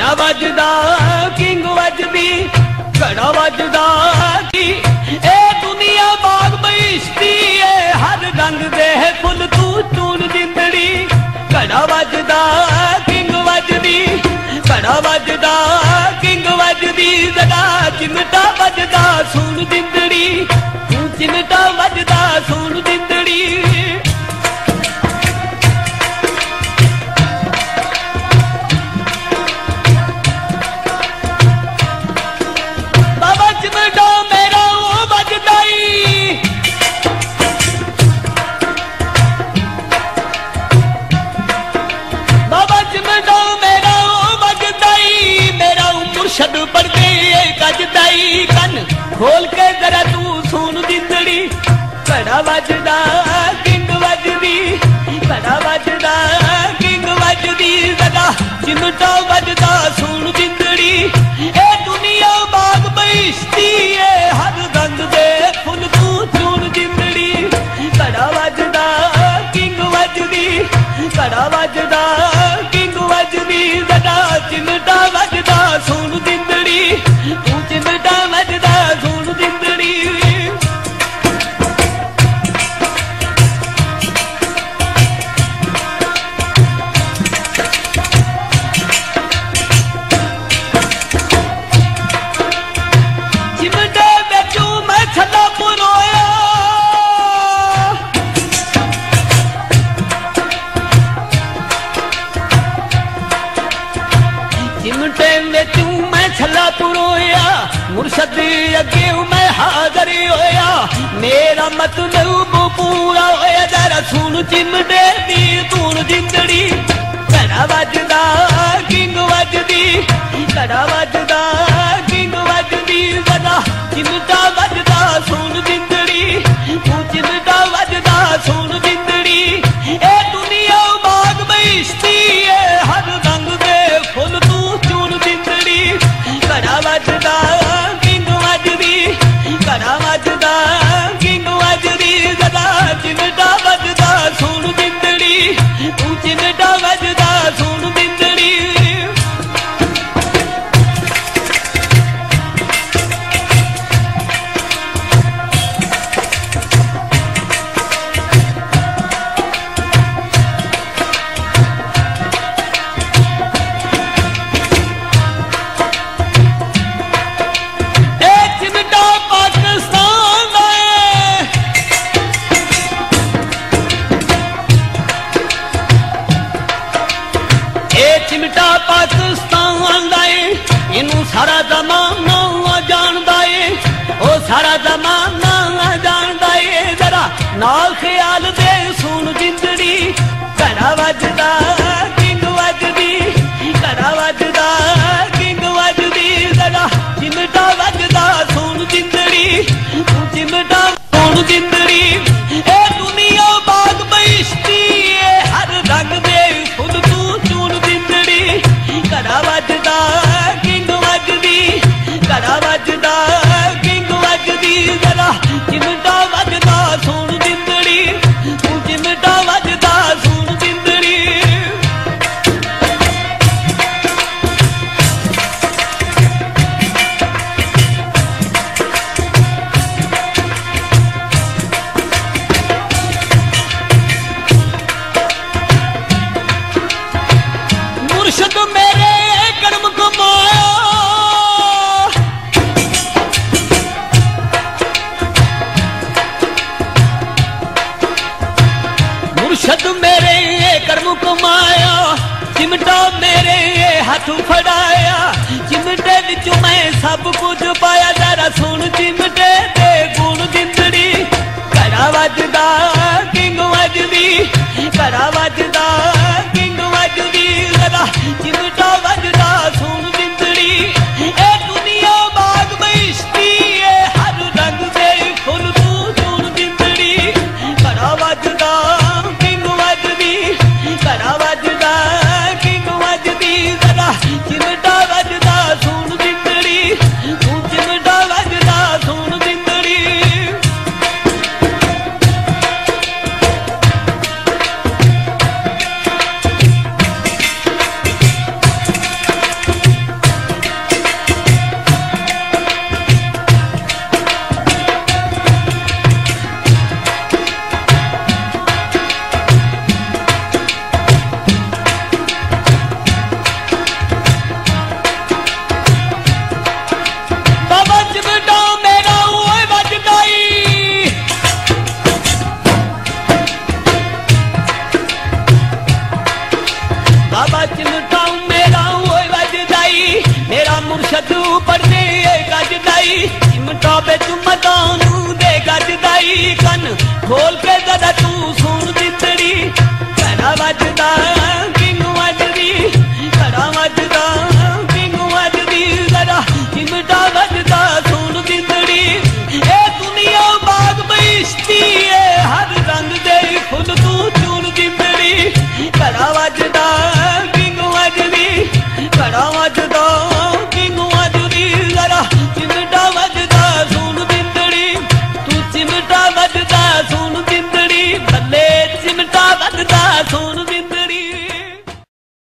ਘੜਾ ਵੱਜਦਾ ਕਿੰਗ ਵੱਜਦੀ, ਘੜਾ ਵੱਜਦਾ ਕੀ? ਇਹ ਦੁਨੀਆ ਬਾਗ ਬਈਸ਼ਤੀ ਏ, ਹਰ ਰੰਗ ਦੇ ਫੁੱਲ ਤੂੰ ਚੂਨ ਜਿੰਦੜੀ। ਘੜਾ ਵੱਜਦਾ ਕਿੰਗ ਵੱਜਦੀ, ਘੜਾ ਵੱਜਦਾ ਕਿੰਗ ਵੱਜਦੀ। ਜ਼ਗਾ ਚਿਮਟਾ ਵੱਜਦਾ, ਸੂਨ ਜਿੰਦੜੀ, ਤੂੰ ਚਿੰਟਾ ਵੱਜਦਾ। ਦਿੱਤੜੀ ਕੰਨ ਖੋਲ ਕੇ ਜ਼ਰਾ ਤੂੰ ਸੁਣ ਦਿੱਤੜੀ ਘੜਾ ਵੱਜਦਾ, ਕਿੰਗ ਵੱਜਦੀ। ਘੜਾ ਵੱਜਦਾ, ਕਿੰਗ ਵੱਜਦੀ। ਜ਼ਰਾ ਚਿੰਟਾ ਵੱਜਦਾ ਸੁਣ ਦਿੱਤੜੀ ਇਹ ਦੁਨੀਆ ਬਾਗ ਬੈਸਤੀ ਏ, ਹਰ ਗੰਦ ਦੇ ਫੁੱਲ ਤੂੰ ਚੂਨ ਦਿੱਤੜੀ ਘੜਾ ਵੱਜਦਾ, ਕਿੰਗ ਵੱਜਦੀ। ਘੜਾ ਵੱਜਦਾ ਮੁਰਸ਼ਦੀ ਅੱਗੇ ਮੈਂ ਹਾਜ਼ਰ ਹੋਇਆ। ਮੇਰਾ ਮਤਲਬ ਪੂਰਾ ਹੋਇਆ। ਜਰਾ ਰਸੂਲ ਜਿੰਦੇ ਦੀ ਧੂਣ ਜਿੰਦੜੀ ਘੜਾ ਵੱਜਦਾ सजना ਚਿਮਟਾ ਮੇਰੇ ਹੱਥ ਫੜਾਇਆ ਚਿਮਟੇ ਵਿੱਚ ਮੈਂ ਸਭ ਕੁਝ ਪਾਇਆ। ਜ਼ਰਾ ਸੁਣ ਚਿਮਟੇ ਦੇ ਗੁਣ ਗਿੰਦੜੀ ਕਰਾ ਵੱਜਦਾ ਕਿੰਗ ਵੱਜਦੀ ਕਰਾ ਵੱਜਦਾ ਜਦਾਈ ਸਿਮਟਾ ਵਿੱਚ ਮਦਾਨੂ ਦੇ ਗੱਜਦਾਈ ਕੰਨ ਖੋਲ ਕੇ ਜਦ ਤੂੰ ਸੁਣ ਦਿੱਤੜੀ ਘੜਾ ਵੱਜਦਾ